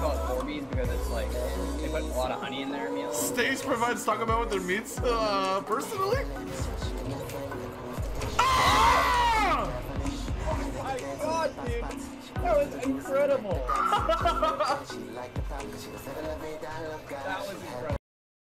call it Corby's because it's like they put a lot of honey in their meals. Stace provides Taco Bell with their meats uh, personally? Ah! Oh my god, dude. That was incredible.